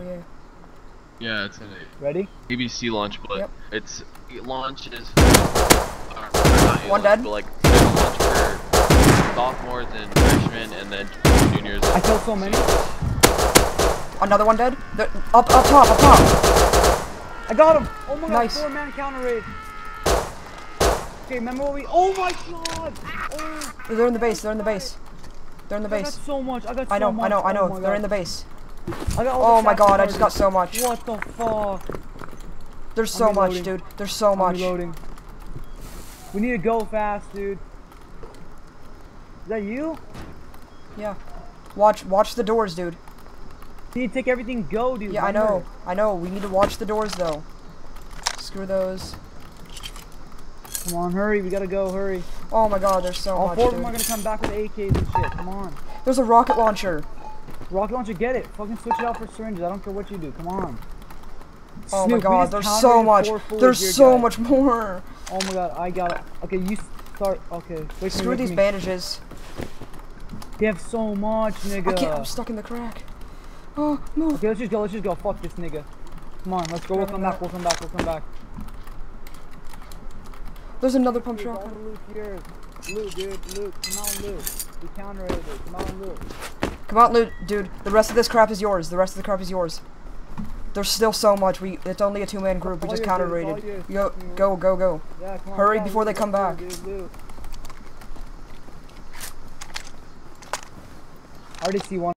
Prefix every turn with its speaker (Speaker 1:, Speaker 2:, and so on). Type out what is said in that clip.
Speaker 1: Yeah.
Speaker 2: Yeah, it's an A-
Speaker 3: Ready?
Speaker 2: ABC launch, but
Speaker 1: Yep.
Speaker 2: it's it launches. Uh,
Speaker 1: One dead.
Speaker 2: But like it's launch for sophomores and freshmen, and then juniors.
Speaker 3: I killed so many.
Speaker 1: Another one dead. The, up, up top, up top.
Speaker 3: I got him. Oh my
Speaker 1: Nice.
Speaker 3: god, four man counter raid. Okay, remember what we? Oh my god. Oh,
Speaker 1: They're in the base. They're in the base. They're in the
Speaker 3: I got
Speaker 1: base.
Speaker 3: so much. I got
Speaker 1: I know,
Speaker 3: so much.
Speaker 1: I know, I
Speaker 3: Oh
Speaker 1: know.
Speaker 3: my
Speaker 1: They're in the base.
Speaker 3: I got all
Speaker 1: Oh my god, I just got so much.
Speaker 3: What the fuck?
Speaker 1: There's so much, dude. There's so
Speaker 3: I'm
Speaker 1: much.
Speaker 3: reloading. We need to go fast, dude. Is that you?
Speaker 1: Yeah. Watch, watch the doors, dude.
Speaker 3: You need to take everything. Go, dude.
Speaker 1: Yeah, I know. I know. We need to watch the doors, though. Screw those.
Speaker 3: Come on, hurry. We gotta go. Hurry.
Speaker 1: Oh my god, there's so
Speaker 3: All
Speaker 1: much,
Speaker 3: four of them are gonna come back with AKs and shit. Come on.
Speaker 1: There's a rocket launcher.
Speaker 3: Rocket launcher, get it. Fucking switch it out for syringes. I don't care what you do. Come on.
Speaker 1: Oh
Speaker 3: Snoop,
Speaker 1: my god, there's so much. There's so
Speaker 3: guys.
Speaker 1: much more.
Speaker 3: Oh my god, I got it. Okay, you start. Okay, wait for me,
Speaker 1: Screw these
Speaker 3: me.
Speaker 1: bandages.
Speaker 3: They have so much, nigga.
Speaker 1: I can't. I'm stuck in the crack. Oh, move.
Speaker 3: Okay, let's just go. Let's just go. Fuck this nigga. Come on, let's go. We'll come back. We'll come back. We'll come back.
Speaker 1: There's another pump shotgun.
Speaker 3: here. Loot, dude. Loot. Come on, loot. We counter it. Come on, loot.
Speaker 1: Come on, loot, dude. The rest of this crap is yours. The rest of the crap is yours. There's still so much. We. It's only a two-man group. We
Speaker 3: All
Speaker 1: just
Speaker 3: counter-raided.
Speaker 1: Go, go, go, go.
Speaker 3: Yeah, on.
Speaker 1: Hurry
Speaker 3: yeah,
Speaker 1: before they come back.
Speaker 3: dude. I already see one.